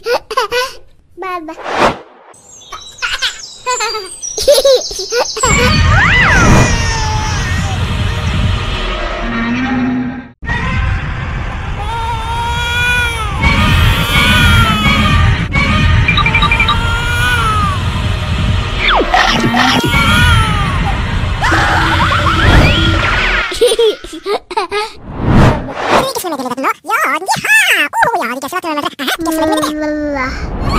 爸爸。Ha ha! la la.